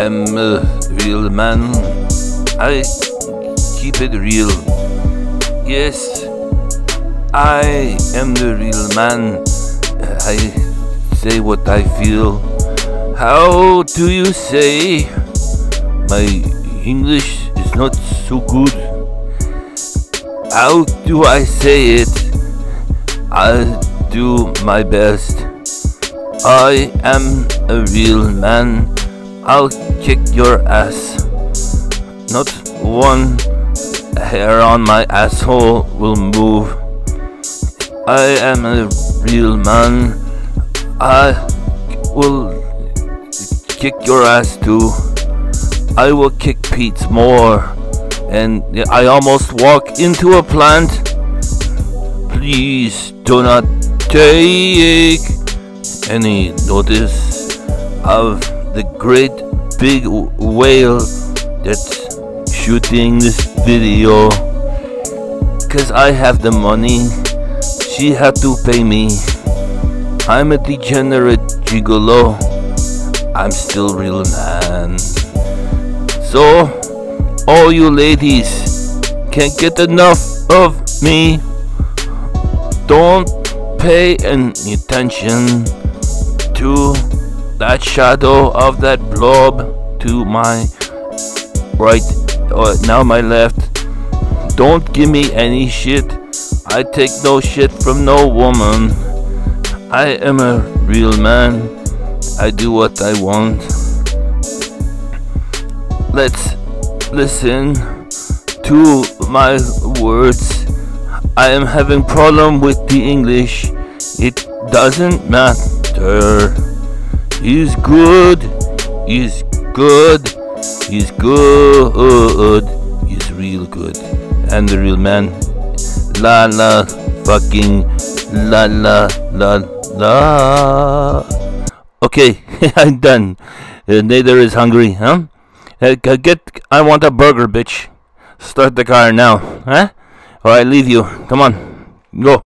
am a real man. I keep it real. Yes, I am the real man. I say what I feel. How do you say? My English is not so good. How do I say it? I'll do my best. I am a real man. I'll kick your ass. Not one hair on my asshole will move. I am a real man. I will kick your ass too. I will kick Peetz more. And I almost walk into a plant. Please do not take any notice of the great big whale that's shooting this video. Cause I have the money. She had to pay me. I'm a degenerate gigolo. I'm still real man. So, all you ladies can't get enough of me. Don't pay any attention to that shadow of that blob to my right or now my left. Don't give me any shit. I take no shit from no woman. I am a real man. I do what I want. Let's listen to my words. I am having problem with the English. It doesn't matter. He's good. He's good. He's good. He's real good. And the real man. La la fucking la la la la. Okay, I'm done. Uh, Nader is hungry, huh? Uh, get. I want a burger, bitch. Start the car now, huh? Or I leave you. Come on, go.